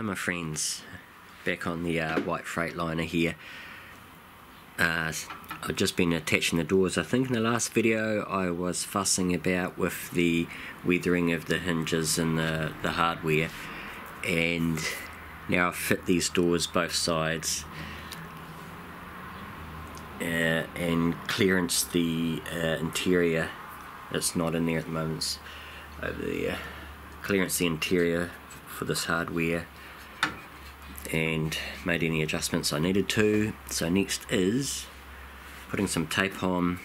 Hi my friends, back on the uh, white Freightliner here. Uh, I've just been attaching the doors. I think in the last video I was fussing about with the weathering of the hinges and the, the hardware. And now I've fit these doors both sides uh, and clearance the uh, interior. It's not in there at the moment. Over there. Clearance the interior for this hardware and made any adjustments I needed to. So next is putting some tape on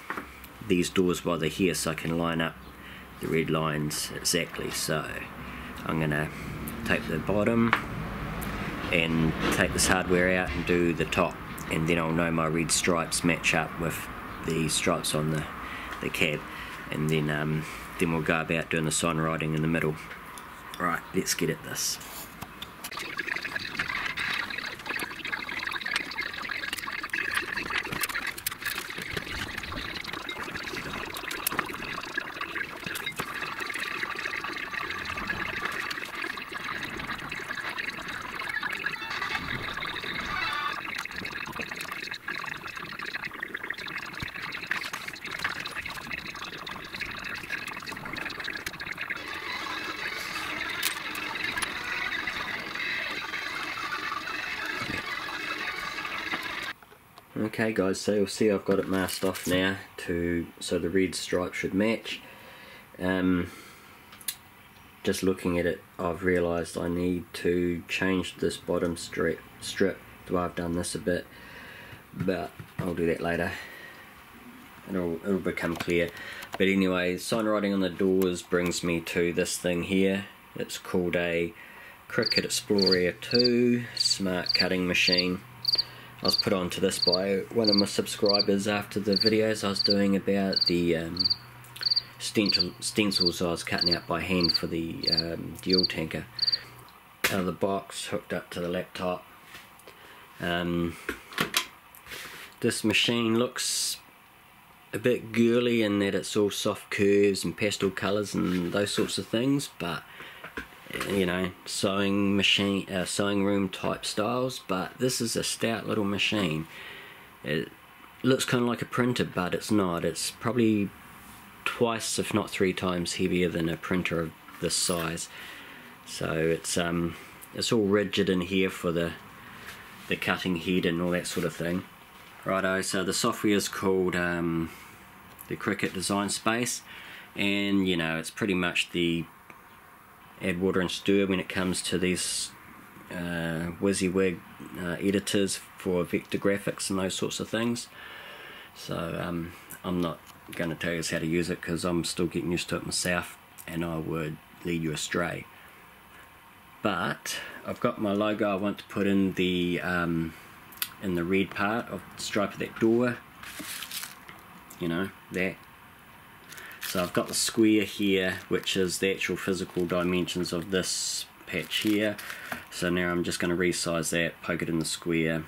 these doors while they're here so I can line up the red lines exactly. So I'm gonna tape the bottom and take this hardware out and do the top and then I'll know my red stripes match up with the stripes on the, the cab and then um, then we'll go about doing the sign writing in the middle. Right, let's get at this. Okay guys, so you'll see I've got it masked off now to so the red stripe should match. Um, just looking at it, I've realised I need to change this bottom strip, strip way I've done this a bit, but I'll do that later. It'll, it'll become clear. But anyway, sign writing on the doors brings me to this thing here. It's called a Cricut Explorer 2 Smart Cutting Machine. I was put onto this by one of my subscribers after the videos I was doing about the um, stencil, stencils I was cutting out by hand for the um, tanker. Out of the box, hooked up to the laptop. Um, this machine looks a bit girly in that it's all soft curves and pastel colours and those sorts of things, but you know sewing machine uh, sewing room type styles but this is a stout little machine. It looks kind of like a printer but it's not. It's probably twice if not three times heavier than a printer of this size. So it's um it's all rigid in here for the the cutting head and all that sort of thing. Righto so the software is called um, the Cricut Design Space. And you know it's pretty much the add water and stir when it comes to these uh, WYSIWYG uh, editors for vector graphics and those sorts of things. So um, I'm not going to tell you how to use it because I'm still getting used to it myself and I would lead you astray. But I've got my logo I want to put in the um, in the red part of the stripe of that door. You know, that so I've got the square here, which is the actual physical dimensions of this patch here. So now I'm just going to resize that, poke it in the square,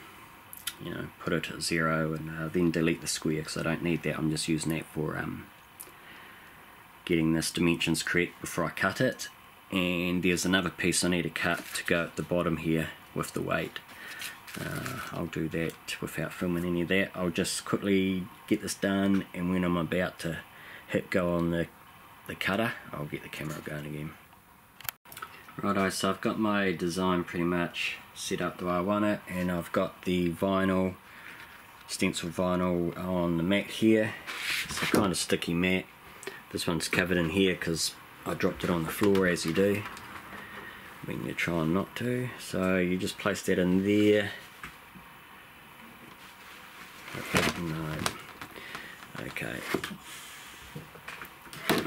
you know, put it at zero, and uh, then delete the square because I don't need that. I'm just using that for um, getting this dimensions correct before I cut it. And there's another piece I need to cut to go at the bottom here with the weight. Uh, I'll do that without filming any of that. I'll just quickly get this done and when I'm about to hit go on the, the cutter, I'll get the camera going again. Righto, so I've got my design pretty much set up the way I want it and I've got the vinyl, stencil vinyl on the mat here. It's a kind of sticky mat. This one's covered in here because I dropped it on the floor as you do when you're trying not to. So you just place that in there. No. Okay.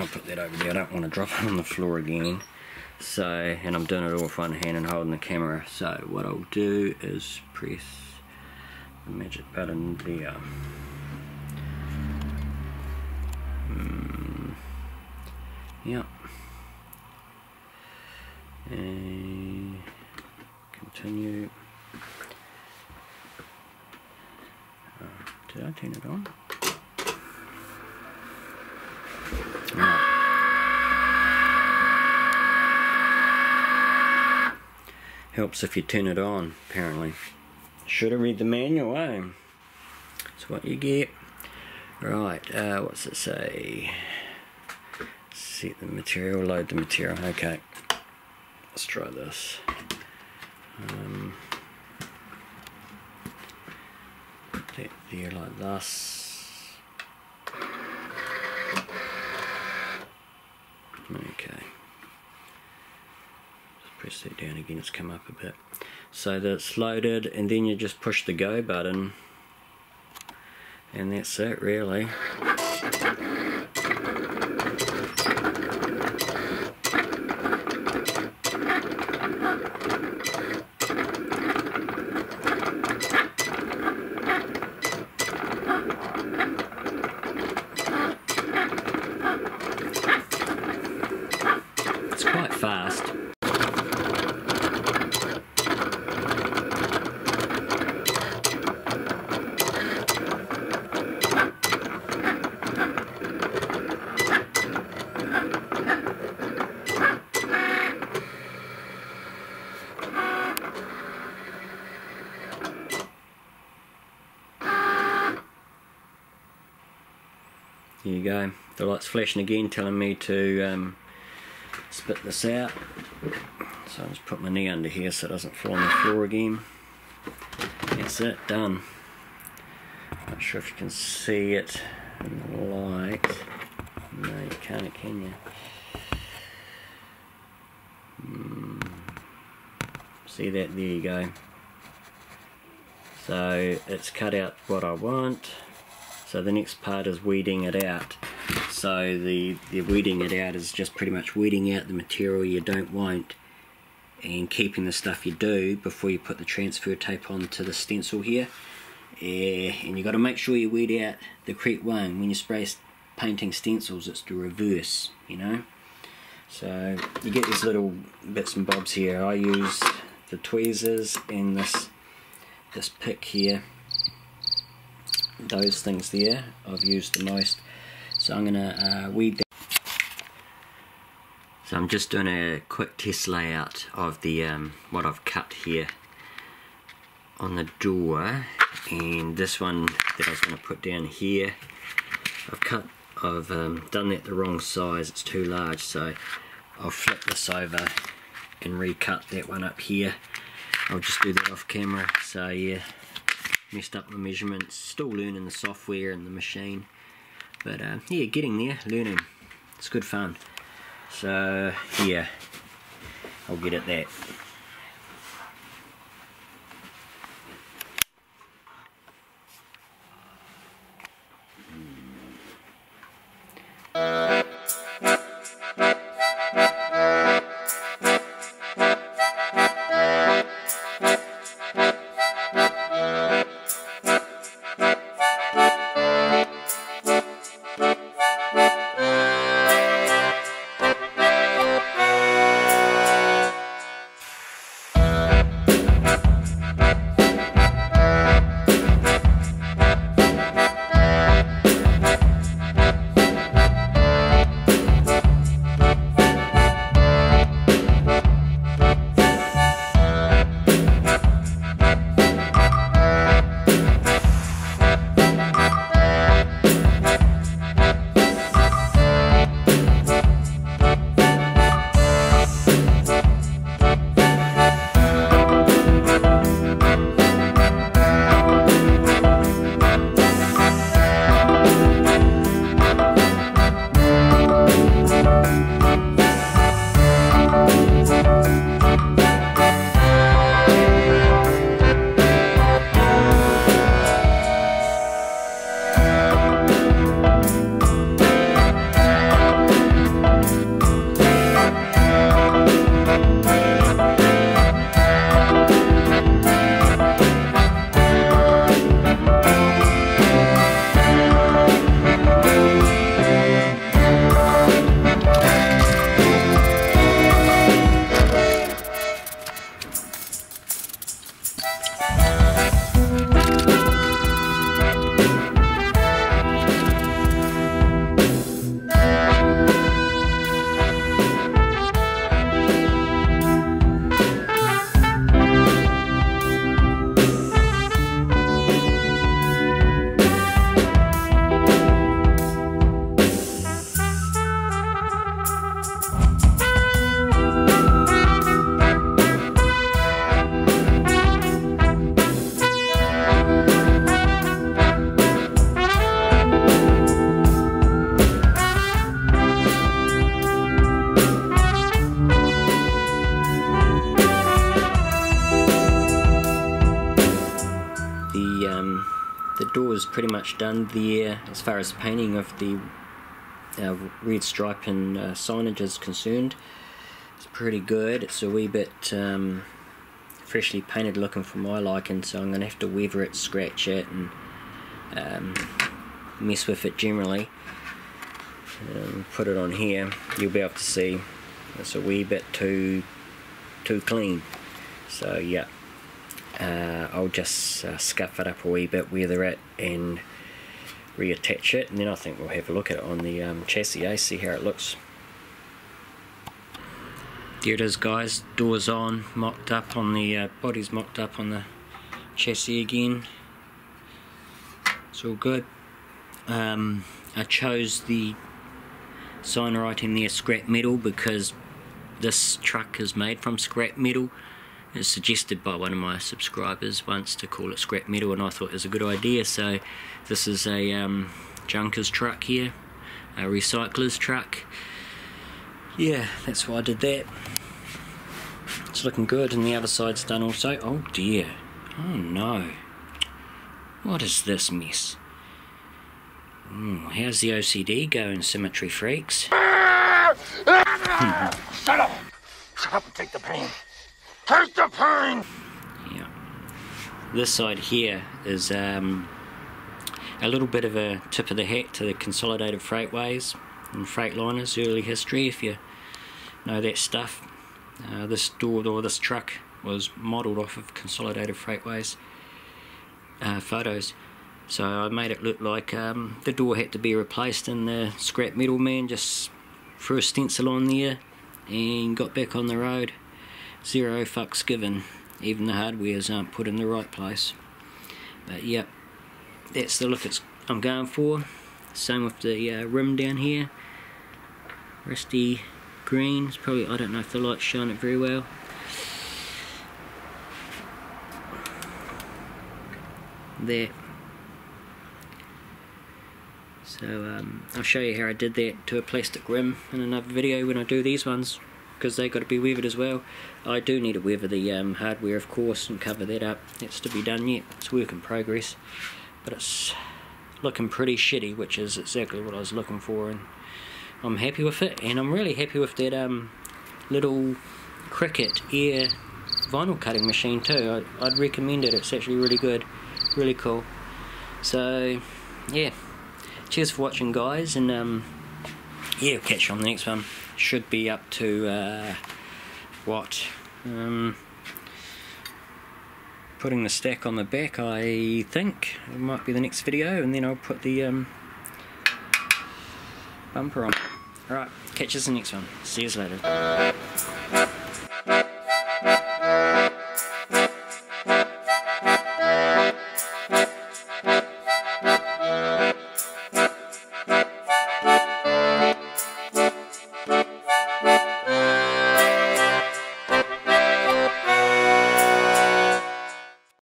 I'll put that over there. I don't want to drop it on the floor again. So, and I'm doing it all with one hand and holding the camera. So what I'll do is press the magic button there. Mm, yeah. And continue. Uh, did I turn it on? Helps if you turn it on, apparently. Should have read the manual, eh? That's what you get. Right, uh, what's it say? Set the material, load the material. Okay, let's try this. Um, that there like this. Okay. Press that down again, it's come up a bit. So that's loaded, and then you just push the go button and that's it really it's quite fast There you go. The light's flashing again, telling me to um, spit this out. So I'll just put my knee under here so it doesn't fall on the floor again. That's it, done. Not sure if you can see it in the light. No, you can't, can you? Hmm. See that? There you go. So it's cut out what I want. So the next part is weeding it out. So the, the weeding it out is just pretty much weeding out the material you don't want and keeping the stuff you do before you put the transfer tape onto the stencil here. Yeah, and you got to make sure you weed out the correct one. When you spray painting stencils, it's the reverse, you know. So you get these little bits and bobs here. I use the tweezers and this this pick here those things there. I've used the most. So I'm gonna uh, weed so I'm just doing a quick test layout of the um, what I've cut here on the door. And this one that I was going to put down here I've cut I've um, done that the wrong size. It's too large. So I'll flip this over and recut that one up here. I'll just do that off camera. So yeah messed up my measurements. Still learning the software and the machine. But uh, yeah getting there learning. It's good fun. So yeah. I'll get at that door is pretty much done there as far as painting of the uh, red stripe and uh, signage is concerned. It's pretty good. It's a wee bit um, freshly painted looking for my liking, so I'm going to have to weather it, scratch it, and um, mess with it generally. Um, put it on here, you'll be able to see it's a wee bit too too clean. So yeah, uh, I'll just uh, scuff it up a wee bit, weather it, and reattach it, and then I think we'll have a look at it on the um, chassis, eh? see how it looks. There it is guys, doors on, mocked up on the, uh, body's mocked up on the chassis again. It's all good. Um, I chose the sign writing there scrap metal because this truck is made from scrap metal. It's suggested by one of my subscribers once to call it scrap metal and I thought it was a good idea so this is a um, junker's truck here, a recycler's truck. Yeah, that's why I did that. It's looking good and the other side's done also. Oh dear. Oh no. What is this mess? Mm, how's the OCD going, Symmetry Freaks? Shut up! Shut up and take the pain. Take the pain! Yeah. This side here is um, a little bit of a tip of the hat to the Consolidated Freightways and Freightliners early history if you know that stuff. Uh, this door or this truck was modelled off of Consolidated Freightways uh, photos. So I made it look like um, the door had to be replaced and the scrap metal man just threw a stencil on there and got back on the road. Zero fucks given. Even the hardwares aren't put in the right place. But yep, that's the look it's, I'm going for. Same with the uh, rim down here. Rusty green. It's probably, I don't know if the light's showing it very well. There. So um, I'll show you how I did that to a plastic rim in another video when I do these ones because they got to be weathered as well. I do need to weather the um, hardware of course and cover that up. It's to be done yet. It's work in progress. But it's looking pretty shitty which is exactly what I was looking for and I'm happy with it and I'm really happy with that um, little Cricut Air vinyl cutting machine too. I, I'd recommend it. It's actually really good. Really cool. So yeah cheers for watching guys and um, yeah catch you on the next one should be up to uh, what um, putting the stack on the back I think. It might be the next video and then I'll put the um, bumper on. Alright catch us in the next one. See you later